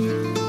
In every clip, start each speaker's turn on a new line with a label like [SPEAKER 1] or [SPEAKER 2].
[SPEAKER 1] tiene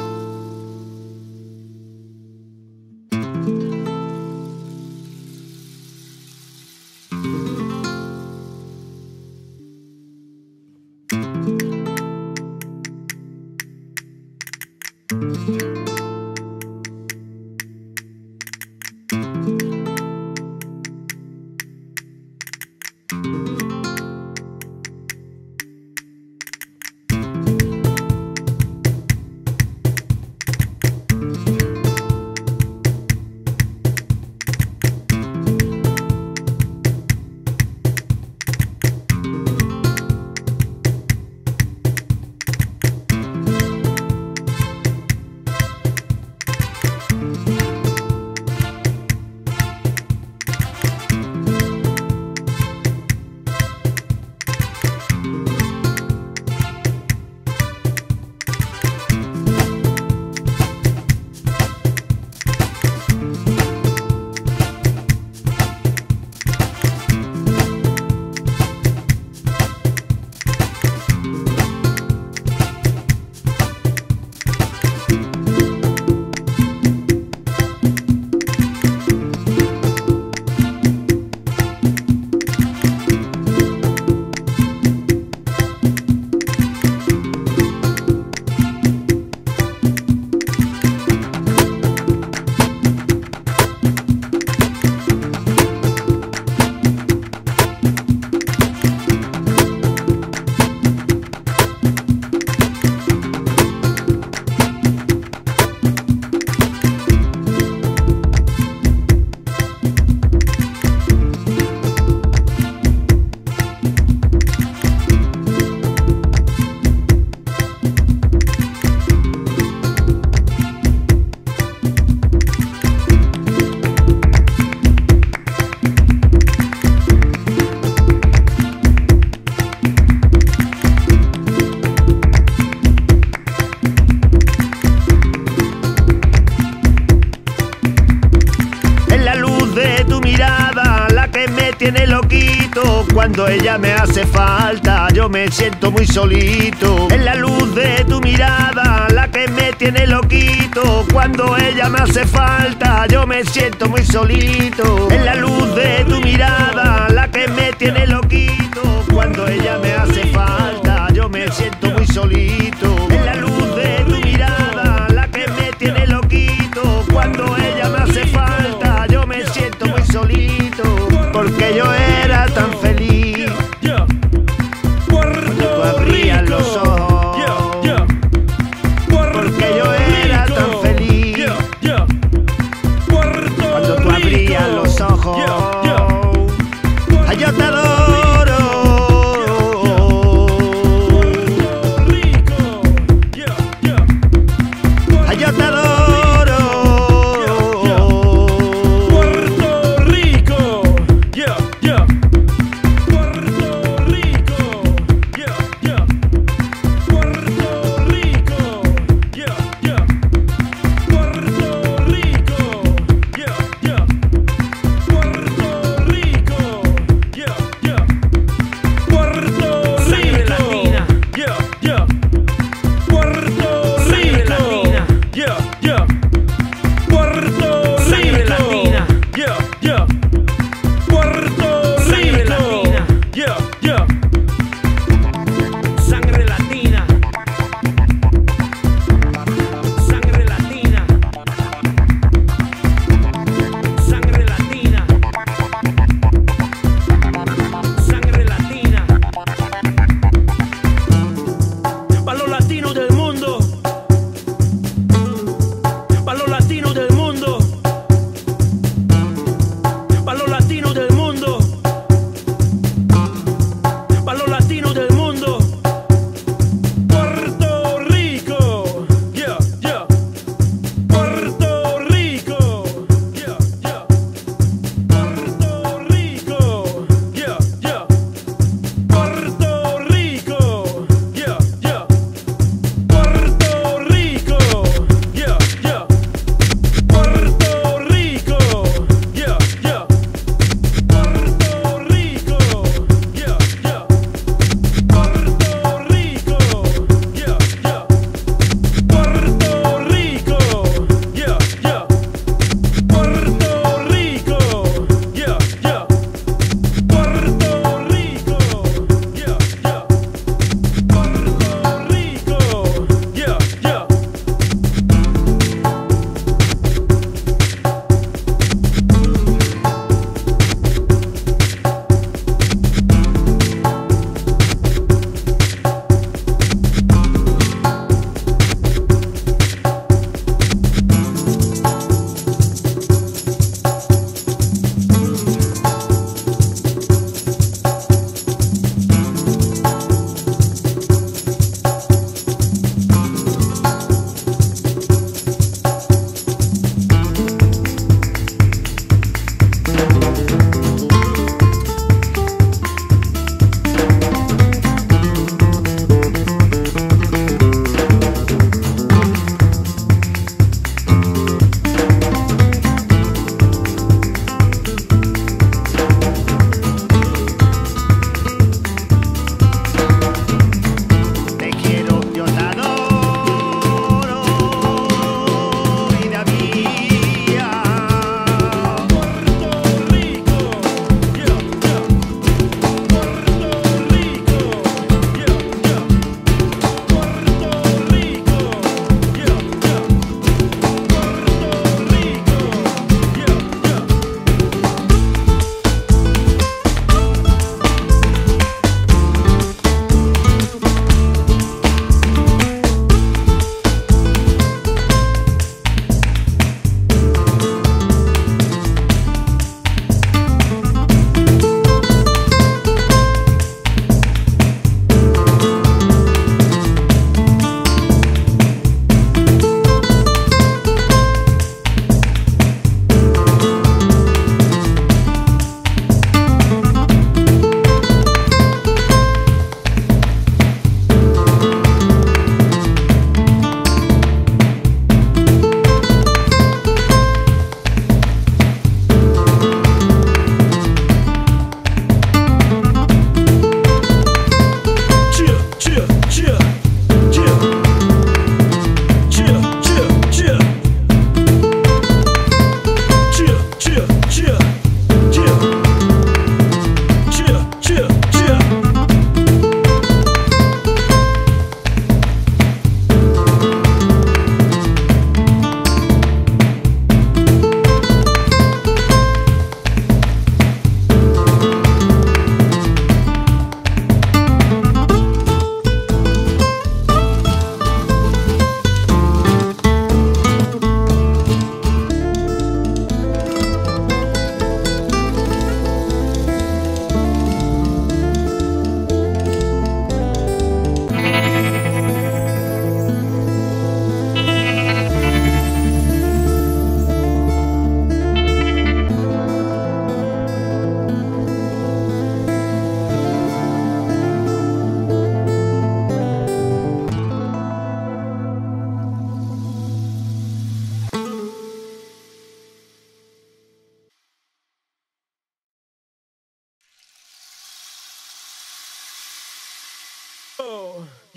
[SPEAKER 1] cuando ella me hace falta. Yo me siento muy solito. En la luz de tu mirada, la que me tiene loquito cuando ella me hace falta. Yo me siento muy solito. En la luz de tu mirada, la que me tiene loquito cuando ella me hace show. you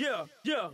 [SPEAKER 2] yeah, yeah.